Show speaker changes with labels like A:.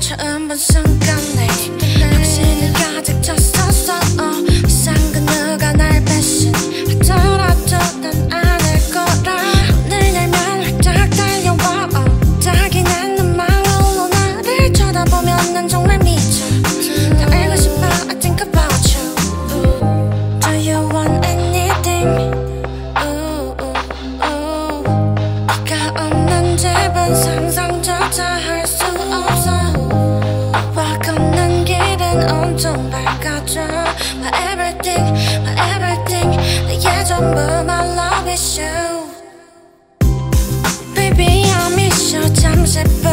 A: 처음 본 순간에 확신을 가득 찼었어 어. 이상 그 누가 날 배신하더라도 난 안할 거라 오늘 날만 활짝 달려와 어. 자기는 눈망울로 나를 쳐다보면 난 정말 미쳐 다 알고 싶어 I think Do you want anything? Ooh, ooh, ooh. 네가 없는 집은 상상조차 밝아져 My everything, my everything 내게 전부 my love is you Baby I miss you 잠시뿐